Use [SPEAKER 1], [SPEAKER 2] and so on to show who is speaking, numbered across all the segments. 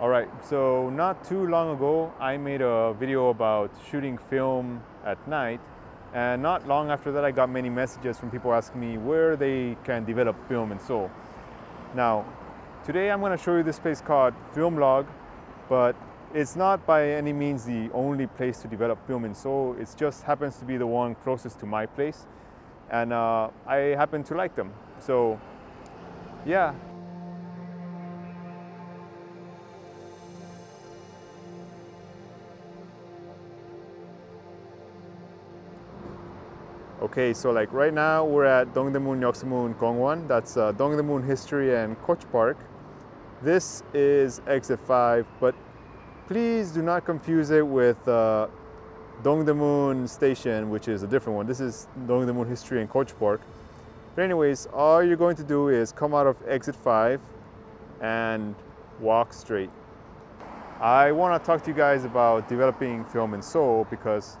[SPEAKER 1] All right, so not too long ago, I made a video about shooting film at night. And not long after that, I got many messages from people asking me where they can develop film in Seoul. Now, today I'm gonna show you this place called Filmlog, but it's not by any means the only place to develop film in Seoul. It just happens to be the one closest to my place. And uh, I happen to like them. So, yeah, Okay, so like right now we're at Dongdaemun Yeoksemun Gongwon. That's uh, Dongdaemun History and Culture Park. This is exit 5, but please do not confuse it with uh, Dongdaemun Station, which is a different one. This is Dongdaemun History and Culture Park. But anyways, all you're going to do is come out of exit 5 and walk straight. I want to talk to you guys about developing film in Seoul because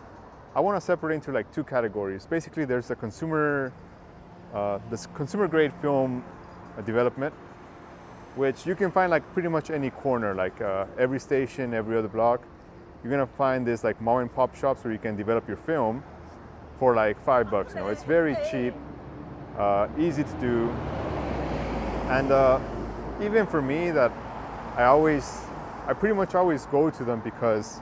[SPEAKER 1] I want to separate into like two categories. Basically, there's a consumer, uh, this consumer grade film uh, development, which you can find like pretty much any corner, like uh, every station, every other block. You're gonna find this like mom and pop shops where you can develop your film for like five bucks. You know, it's very cheap, uh, easy to do, and uh, even for me, that I always, I pretty much always go to them because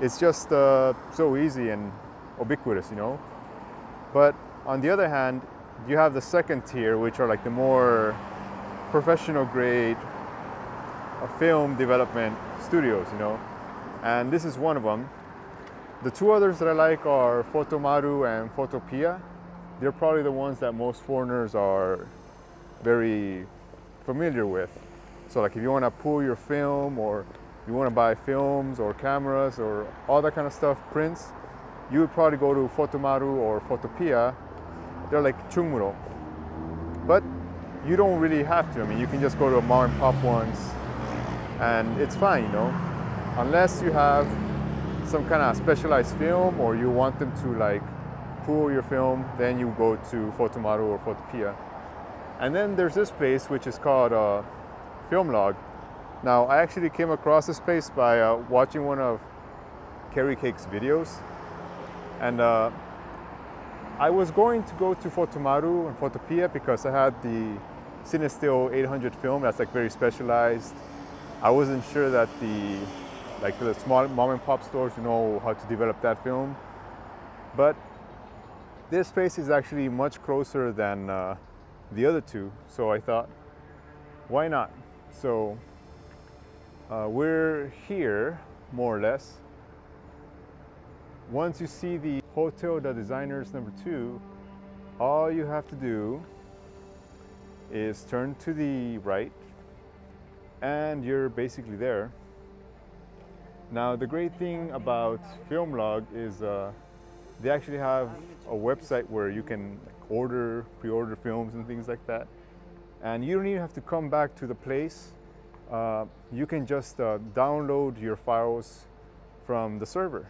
[SPEAKER 1] it's just uh, so easy and ubiquitous, you know. But on the other hand, you have the second tier, which are like the more professional grade film development studios, you know. And this is one of them. The two others that I like are Photomaru and Photopia. They're probably the ones that most foreigners are very familiar with. So like if you want to pull your film or you want to buy films or cameras or all that kind of stuff, prints, you would probably go to Photomaru or Photopia. They're like Chungmuro. But you don't really have to. I mean, you can just go to a mom and pop ones and it's fine, you know. Unless you have some kind of specialized film or you want them to like pull your film, then you go to Photomaru or Photopia. And then there's this place which is called uh, Filmlog now, I actually came across this place by uh, watching one of Cari Cakes' videos. And uh, I was going to go to Fotomaru and Photopia because I had the Cinestill 800 film that's like very specialized. I wasn't sure that the like the small mom and pop stores know how to develop that film. But this place is actually much closer than uh, the other two. So I thought, why not? So uh, we're here, more or less. Once you see the Hotel the Designers number two, all you have to do is turn to the right and you're basically there. Now the great thing about Filmlog is uh, they actually have a website where you can order, pre-order films and things like that. And you don't even have to come back to the place uh, you can just uh, download your files from the server,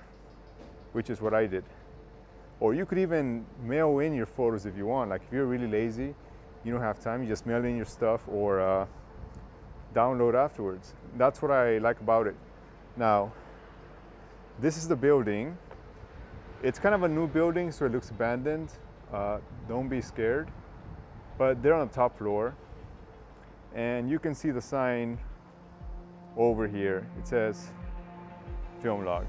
[SPEAKER 1] which is what I did. Or you could even mail in your photos if you want. Like if you're really lazy, you don't have time, you just mail in your stuff or uh, download afterwards. That's what I like about it. Now, this is the building. It's kind of a new building, so it looks abandoned. Uh, don't be scared. But they're on the top floor. And you can see the sign over here. It says film log.